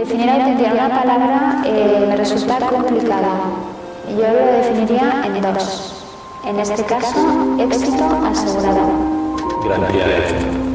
Definir auténtica en una palabra eh, me resulta complicado. Yo lo definiría en dos. En este caso, éxito asegurado. Gran.